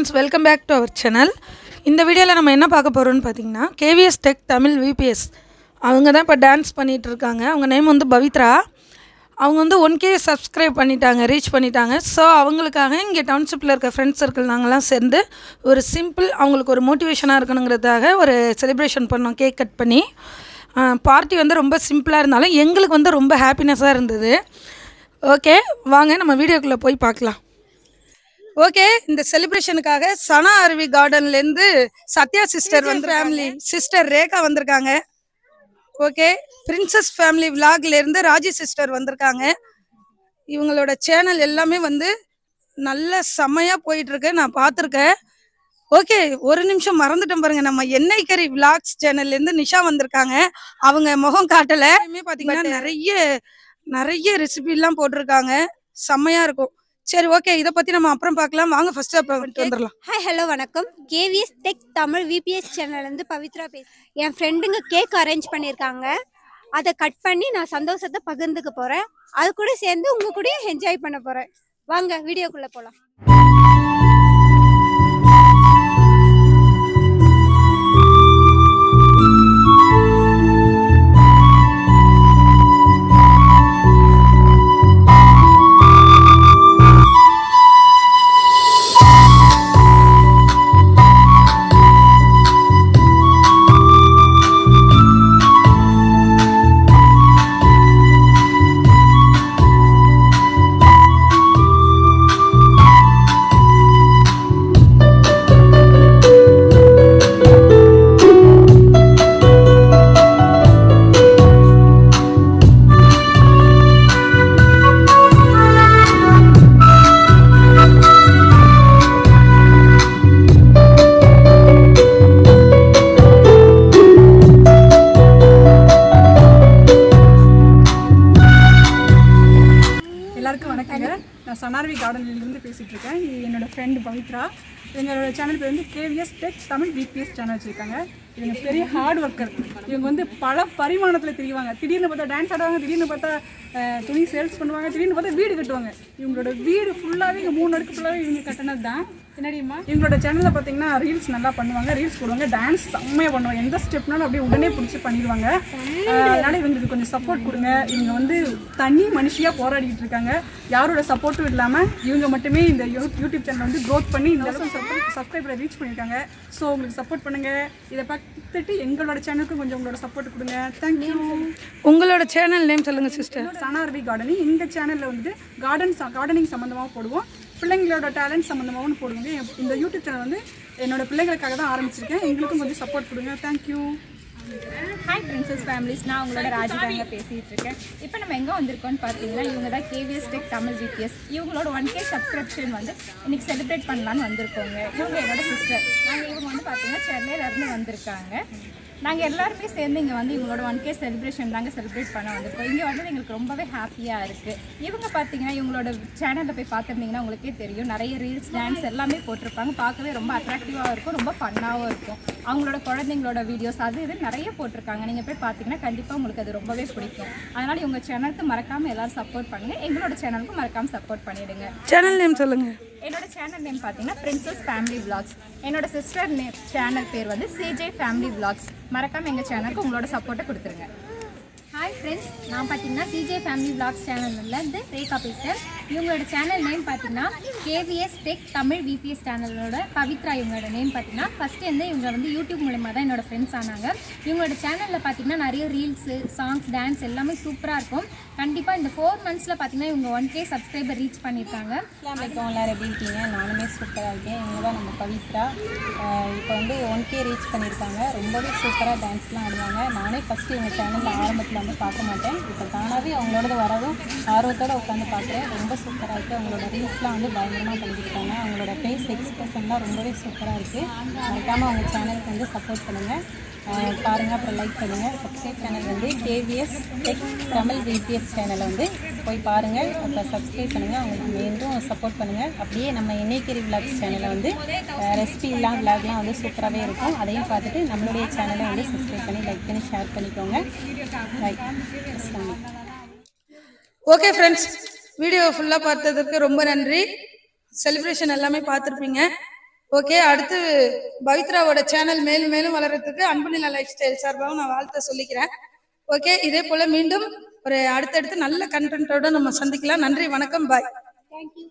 Friends welcome back to our channel இந்த வீடியோவில் நம்ம என்ன பார்க்க போகிறோம்னு பார்த்தீங்கன்னா கேவிஎஸ் டெக் தமிழ் விபிஎஸ் அவங்க தான் இப்போ டான்ஸ் பண்ணிகிட்டு இருக்காங்க. அவங்க நேம் வந்து பவித்ரா. அவங்க வந்து ஒன் கே சப்ஸ்கிரைப் பண்ணிட்டாங்க ரீச் பண்ணிட்டாங்க. ஸோ அவங்களுக்காக இங்கே டவுன்ஷிப்பில் இருக்க ஃப்ரெண்ட்ஸ் சர்க்கிள் நாங்கள்லாம் சேர்ந்து ஒரு சிம்பிள் அவங்களுக்கு ஒரு மோட்டிவேஷனாக இருக்கணுங்கிறதுக்காக ஒரு செலிப்ரேஷன் பண்ணோம் கேக் கட் பண்ணி. பார்ட்டி வந்து ரொம்ப சிம்பிளாக இருந்தாலும் எங்களுக்கு வந்து ரொம்ப ஹாப்பினஸ்ஸாக இருந்தது. ஓகே வாங்க நம்ம வீடியோக்குள்ளே போய் பார்க்கலாம். ஓகே இந்த செலிப்ரேஷனுக்காக சனா அருவி கார்டன்லேருந்து சத்யா சிஸ்டர் வந்து ஃபேமிலி சிஸ்டர் ரேகா வந்திருக்காங்க. ஓகே பிரின்சஸ் ஃபேமிலி இருந்து ராஜி சிஸ்டர் வந்திருக்காங்க. இவங்களோட சேனல் எல்லாமே வந்து நல்ல செம்மையாக போயிட்டு இருக்கு நான் பார்த்துருக்கேன். ஓகே ஒரு நிமிஷம் மறந்துட்டோம் பாருங்க நம்ம எண்ணெய் கறி விளாக்ஸ் சேனல்லேருந்து நிஷா வந்திருக்காங்க. அவங்க முகம் காட்டலை. பார்த்தீங்கன்னா நிறைய நிறைய ரெசிபிலாம் போட்டிருக்காங்க. செம்மையாக இருக்கும். சரி ஓகே இதை பற்றி நம்ம அப்புறம் பார்க்கலாம். வாங்க ஃபர்ஸ்ட் அப்போ வந்துடலாம். ஹாய் ஹலோ வணக்கம். கேவிஎஸ் டெக் தமிழ் விபிஎஸ் சேனல்லேருந்து பவித்ரா பேச என் ஃப்ரெண்டுங்க கேக் அரேஞ்ச் பண்ணியிருக்காங்க அதை கட் பண்ணி நான் சந்தோஷத்தை பகிர்ந்துக்க போகிறேன் அது கூட சேர்ந்து உங்கள் கூடயும் என்ஜாய் பண்ண போகிறேன் வாங்க வீடியோக்குள்ளே போகலாம் கார்டன்லேருந்து பேசிகிட்டு இருக்கேன். என்னோட ஃப்ரெண்டு பவித்ரா. எங்களோட சேனல் பேர் வந்து KVS tech Tamil BPS channel வச்சுருக்காங்க. இவங்க பெரிய ஹார்ட் ஒர்க்கர் இவங்க வந்து பல பரிமாணத்தில் தெரிவாங்க. திடீர்னு பார்த்தா டான்ஸ் ஆடுவாங்க திடீர்னு பார்த்தா துணி சேல்ஸ் பண்ணுவாங்க திடீர்னு பார்த்தா வீடு கட்டுவாங்க. இவங்களோட வீடு ஃபுல்லாகவே இங்கே மூணு அடுக்கு ஃபுல்லாகவே இவங்க கட்டினது தான் என்னடிமா இவங்களோட சேனலில் பார்த்தீங்கன்னா ரீல்ஸ் நல்லா பண்ணுவாங்க. ரீல்ஸ் போடுவாங்க டான்ஸ் செம்மையாக பண்ணுவாங்க. எந்த ஸ்டெப்னாலும் அப்படியே உடனே பிடிச்சி பண்ணிடுவாங்க. அதனால இவங்களுக்கு கொஞ்சம் சப்போர்ட் கொடுங்க. இவங்க வந்து தனி மனுஷியாக போராடிட்டு இருக்காங்க. யாரோட சப்போர்ட்டும் இல்லாமல் இவங்க மட்டுமே இந்த யூடியூப் சேனல் வந்து க்ரோத் பண்ணி இந்த அளவுக்கு சப்ஸ்கிரைபரை ரீச் பண்ணியிருக்காங்க ஸோ உங்களுக்கு சப்போர்ட் பண்ணுங்க. இதை பார்த்துட்டு எங்களோட சேனலுக்கும் கொஞ்சம் உங்களோட சப்போர்ட் கொடுங்க. தேங்க்யூ உங்களோட சேனல் நேம் சொல்லுங்கள் சிஸ்டர் சனார்வி கார்டனிங் இந்த சேனலில் வந்து கார்டன் கார்டனிங் சம்மந்தமாக போடுவோம். பிள்ளைங்களோட டேலண்ட் சம்மந்தமாகவும் போடுவாங்க என் இந்த யூடியூப் சேனல் வந்து என்னோட பிள்ளைங்களுக்காக தான் ஆரம்பிச்சிருக்கேன். எங்களுக்கும் கொஞ்சம் சப்போர்ட் கொடுங்க. தேங்க்யூ ஹாய் பிரின்சஸ் ஃபேமிலிஸ் நான் உங்களோட ராஜிதாங்க பேசிகிட்டு இருக்கேன் இப்போ நம்ம எங்கே வந்திருக்கோம்னு பார்த்தீங்கன்னா இவங்க தான் கேவிஎஸ் டெக் தமிழ் ஜிபிஎஸ் இவங்களோட ஒன் கே சப்ஸ்கிரிப்ஷன் வந்து இன்னைக்கு செலிப்ரேட் பண்ணலான்னு வந்திருக்கோங்க. இவங்க என்னோட சிஸ்டர் நாங்கள் இவங்க வந்து பார்த்தீங்கன்னா சென்னையிலேருந்து வந்திருக்காங்க. நாங்கள் எல்லாருமே சேர்ந்து இங்கே வந்து இவங்களோட ஒன் கே செலிப்ரேஷன் தாங்க செலிப்ரேட் பண்ண வந்திருக்கோம். இங்கே வந்து எங்களுக்கு ரொம்பவே ஹாப்பியாக இருக்குது இவங்க பார்த்தீங்கன்னா இவங்களோட சேனலில் போய் பார்த்துருந்தீங்கன்னா உங்களுக்கே தெரியும். நிறைய ரீல்ஸ் டான்ஸ் எல்லாமே போட்டிருப்பாங்க. பார்க்கவே ரொம்ப அட்ராக்டிவாக இருக்கும் ரொம்ப ஃபன்னாகவும் இருக்கும். அவங்களோட குழந்தைங்களோட வீடியோஸ் அது இது நிறைய போட்டிருக்காங்க. நீங்கள் போய் பார்த்தீங்கன்னா கண்டிப்பாக உங்களுக்கு அது ரொம்பவே பிடிக்கும். அதனால் இவங்க சேனலுக்கு மறக்காமல் எல்லாரும் சப்போர்ட் பண்ணுங்கள் எங்களோட சேனலுக்கும் மறக்காமல் சப்போர்ட் பண்ணிவிடுங்க சேனல் நேம் சொல்லுங்கள் என்னோட சேனல் நேம் பார்த்தீங்கன்னா பிரின்சஸ் ஃபேமிலி விளாக்ஸ் என்னோட சிஸ்டர் நேம் சேனல் பேர் வந்து சிஜே ஃபேமிலி விளாக்ஸ் மறக்காமல் எங்கள் சேனலுக்கு உங்களோட சப்போர்ட்டை கொடுத்துருங்க. ஹாய் ஃப்ரெண்ட்ஸ் நான் பார்த்தீங்கன்னா சிஜே ஃபேமிலி பிளாக்ஸ் சேனல்லேருந்து ரேகா பேசுகிறேன் இவங்களோட சேனல் நேம் பார்த்தீங்கன்னா கேவிஎஸ் டெக் தமிழ் விபிஎஸ் சேனலோட பவித்ரா இவங்களோட நேம் பார்த்தீங்கன்னா ஃபஸ்ட்டு வந்து இவங்க வந்து யூடியூப் மூலமாக தான் என்னோட ஃப்ரெண்ட்ஸ் ஆனாங்க. இவங்களோட சேனலில் பார்த்தீங்கன்னா நிறைய ரீல்ஸு சாங்ஸ் டான்ஸ் எல்லாமே சூப்பராக இருக்கும். கண்டிப்பாக இந்த ஃபோர் மந்த்ஸில் பார்த்தீங்கன்னா இவங்க ஒன் கே சப்ஸ்கிரைபர் ரீச் பண்ணியிருக்காங்க. வணக்கம் எல்லாரும் எப்படி இருக்கீங்க? நானுமே சூப்பராக இருக்கேன். இவங்க தான் நம்ம பவித்ரா. இப்போ வந்து ஒன் கே ரீச் பண்ணியிருக்காங்க. ரொம்பவே சூப்பராக டான்ஸ்லாம் ஆடுவாங்க. நானே ஃபஸ்ட்டு இவங்க சேனலில் ஆரம்பத்தில் வந்து பார்க்க மாட்டேன். இப்போ தானாகவே அவங்களோடது வரவும் ஆர்வத்தோடு உட்காந்து பார்க்குறேன். ரொம்ப சூப்பராக இருக்குது அவங்களோட ரீல்ஸ்லாம் வந்து பயங்கரமாக பண்ணிக்கிட்டாங்க அவங்களோட ஃபேஸ் எக்ஸ்பிரஷன்லாம் ரொம்பவே சூப்பராக இருக்குது மறக்காமல் அவங்க சேனலுக்கு வந்து சப்போர்ட் பண்ணுங்கள் பாருங்கள் அப்புறம் லைக் பண்ணுங்கள் சப்ஸ்கிரைப் சேனல் வந்து கேவிஎஸ் டெக் தமிழ் விபிஎஸ் சேனலை வந்து போய் பாருங்கள் அப்புறம் சப்ஸ்கிரைப் பண்ணுங்கள் அவங்களுக்கு மீண்டும் சப்போர்ட் பண்ணுங்கள் அப்படியே நம்ம எண்ணெய்க்கறி விளாக்ஸ் சேனலை வந்து ரெசிபிலாம் விளாக்லாம் வந்து சூப்பராகவே இருக்கும். அதையும் பார்த்துட்டு நம்மளுடைய சேனலை வந்து சப்ஸ்கிரைப் பண்ணி லைக் பண்ணி ஷேர் பண்ணிக்கோங்க. லைக் ஓகே ஃப்ரெண்ட்ஸ் வீடியோ ஃபுல்லாக பார்த்ததுக்கு ரொம்ப நன்றி. செலிப்ரேஷன் எல்லாமே பார்த்துருப்பீங்க. ஓகே அடுத்து பவித்ராவோட சேனல் மேலும் மேலும் வளர்றதுக்கு அன்புநில லைஃப் ஸ்டைல் சார்பாகவும் நான் வாழ்த்த சொல்லிக்கிறேன். ஓகே இதே போல மீண்டும் ஒரு அடுத்தடுத்து நல்ல கண்டென்ட்டோட நம்ம சந்திக்கலாம். நன்றி வணக்கம் பாய் தேங்க்யூ